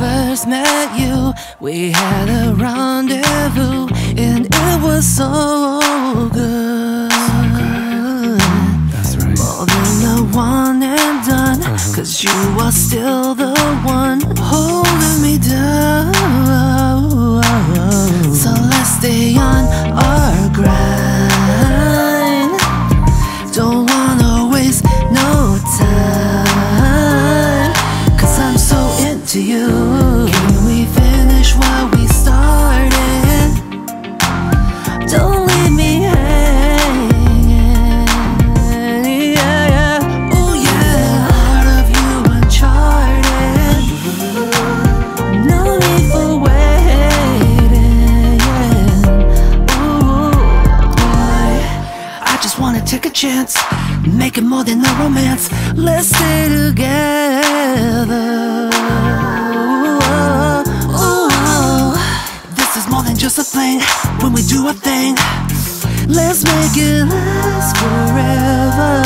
first met you, we had a rendezvous, and it was so good. That's right. More than a one and done, cause you are still the one holding me down. Take a chance, make it more than a romance. Let's stay together. is more than just a thing when we do a thing. Let's make it last forever.